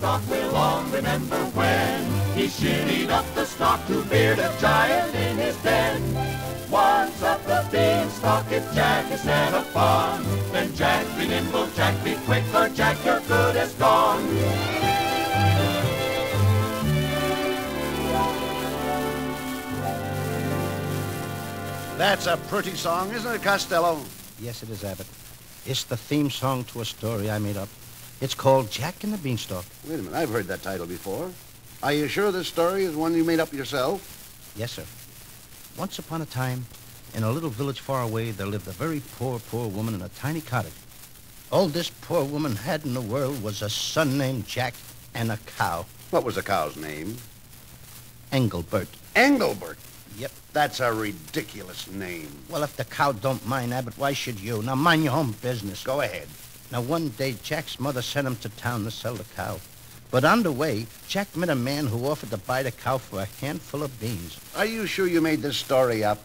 beanstalk will long remember when he shinnied up the stalk to beard a giant in his den. Once up the beanstalk, if Jack is set upon, then Jack be nimble, Jack be quick, or Jack your good is gone. That's a pretty song, isn't it, Costello? Yes, it is, Abbott. It's the theme song to a story I made up. It's called Jack and the Beanstalk. Wait a minute, I've heard that title before. Are you sure this story is one you made up yourself? Yes, sir. Once upon a time, in a little village far away, there lived a very poor, poor woman in a tiny cottage. All this poor woman had in the world was a son named Jack and a cow, What was the cow's name? Engelbert. Engelbert. Yep. That's a ridiculous name. Well, if the cow don't mind, Abbott, why should you? Now, mind your own business. Go ahead. Now, one day, Jack's mother sent him to town to sell the cow. But on the way, Jack met a man who offered to buy the cow for a handful of beans. Are you sure you made this story up?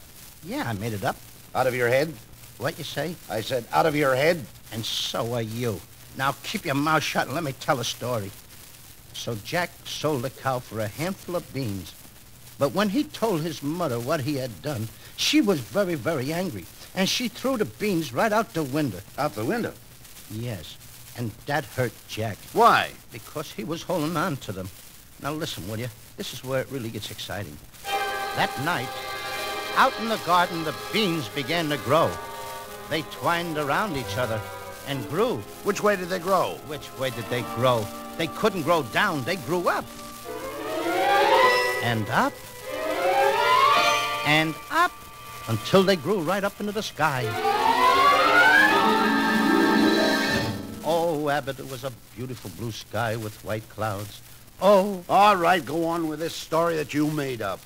Yeah, I made it up. Out of your head? What you say? I said, out of your head? And so are you. Now keep your mouth shut and let me tell a story. So Jack sold the cow for a handful of beans. But when he told his mother what he had done, she was very, very angry. And she threw the beans right out the window. Out the window. Yes. And that hurt Jack Why? because he was holding on to them. Now listen, will you? This is where it really gets exciting. That night, out in the garden, the beans began to grow. They twined around each other and grew. Which way did they grow? Which way did they grow? They couldn't grow down. They grew up. And up. And up. Until they grew right up into the sky. Oh, Abbott, it was a beautiful blue sky with white clouds. Oh, All right, go on with this story that you made up.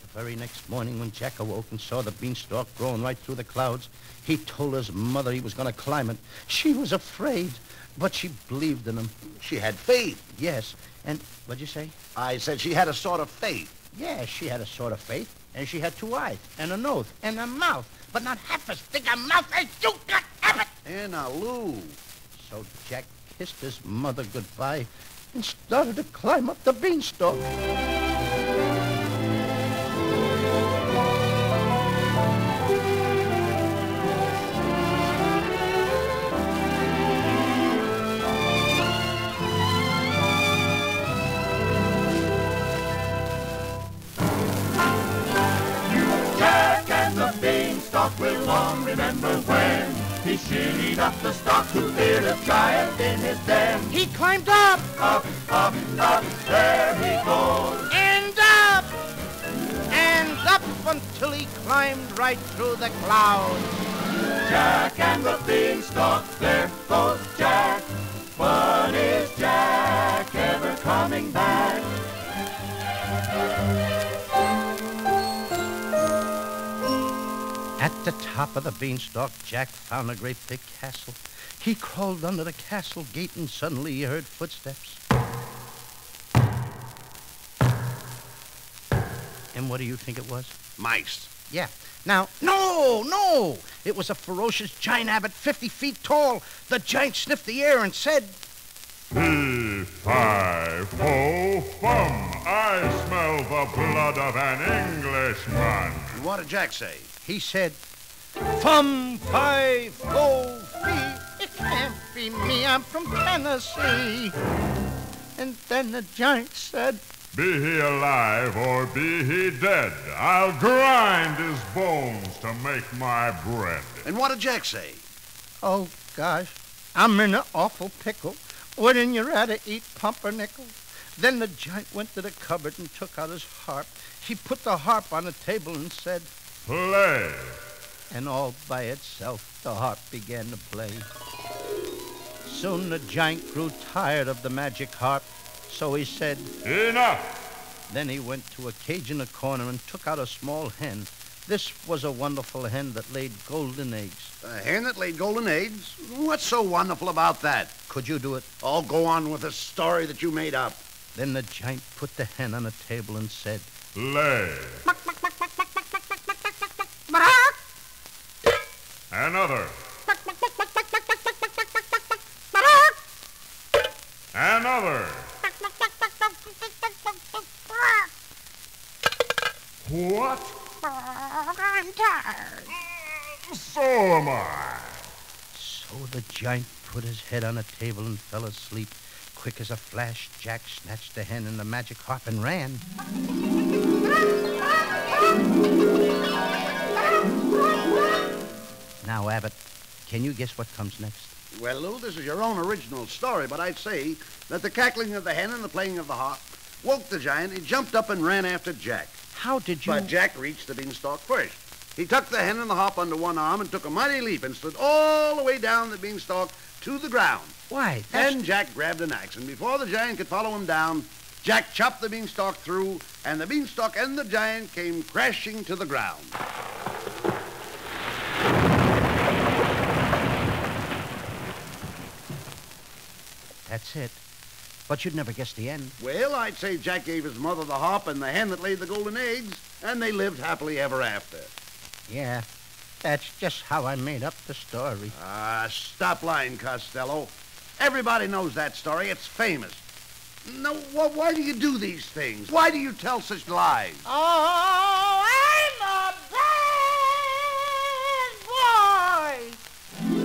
the very next morning when Jack awoke and saw the beanstalk growing right through the clouds, he told his mother he was going to climb it. She was afraid, but she believed in him. She had faith. Yes. And what'd you say? I said she had a sort of faith. Yeah, she had a sort of faith, and she had two eyes, and a nose, and a mouth, but not half as big a mouth as you got, Abbott. a Lou. So Jack kissed his mother goodbye and started to climb up the beanstalk. Jack and the beanstalk will long remember when he shinnied up the stalk to beard a giant in his den. He climbed up Up, up, up, there he goes. and up and up until he climbed right through the clouds. Jack and the beanstalk, there goes Jack. But is Jack ever coming back? At the top of the beanstalk, Jack found a great big castle. He crawled under the castle gate and suddenly he heard footsteps. And what do you think it was? Mice. Yeah. Now, no, no! It was a ferocious giant Abbott, 50 feet tall. The giant sniffed the air and said, Fee, fi, fo, fum. I smell the blood of an Englishman. And what did Jack say? he said, Fum, fi, fo, fee. It can't be me. I'm from Tennessee. And then the giant said, Be he alive or be he dead, I'll grind his bones to make my bread. And what did Jack say? Oh, gosh, I'm in an awful pickle. Wouldn't you rather eat pumpernickel? Then the giant went to the cupboard and took out his harp. He put the harp on the table and said, Play. and all by itself the harp began to play. Soon the giant grew tired of the magic harp, so he said, Enough. then he went to a cage in a corner and took out a small hen. This was a wonderful hen that laid golden eggs. A hen that laid golden eggs? What's so wonderful about that? Could you do it? I'll go on with the story that you made up. Then the giant put the hen on a table and said, Lay. Another. Another. What? I'm tired. So am I. So the giant put his head on a table and fell asleep. Quick as a flash, Jack snatched the hen and the magic harp and ran. Now, Abbott, can you guess what comes next? Well, Lou, this is your own original story, but I'd say that the cackling of the hen and the playing of the harp woke the giant. He jumped up and ran after Jack. How did you... But Jack reached the beanstalk first. He tucked the hen and the hop under one arm and took a mighty leap and slid all the way down the beanstalk to the ground. Why, that's... Then Jack grabbed an axe, and before the giant could follow him down, Jack chopped the beanstalk through, and the beanstalk and the giant came crashing to the ground. That's it. But you'd never guess the end. Well, I'd say Jack gave his mother the hop and the hen that laid the golden eggs, and they lived happily ever after. Yeah, that's just how I made up the story. Ah, stop lying, Costello. Everybody knows that story. It's famous. No, wh- why do you do these things? Why do you tell such lies? Oh, I'm a bad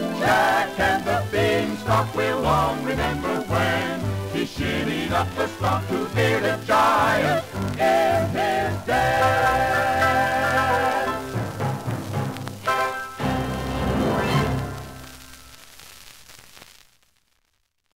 boy. Jack and the beanstalk will long remember when he shinned up the stalk to bearded giant in his den.